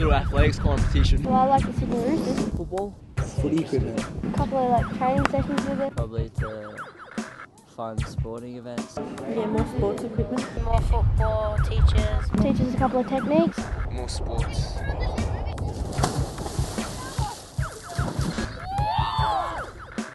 little athletics competition. Well, I like the Sydney Roosters. Football. Footy equipment. A couple of like training sessions with it. Probably to fun sporting events. Yeah, more sports equipment. More football, teachers. Teaches a couple of techniques. More sports.